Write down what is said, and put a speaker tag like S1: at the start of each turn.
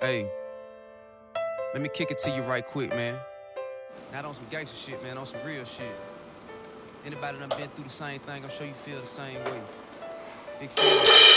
S1: Hey, let me kick it to you right quick, man. Not on some gangster shit, man, on some real shit. Anybody done been through the same thing, I'm sure you feel the same way. Big Phil.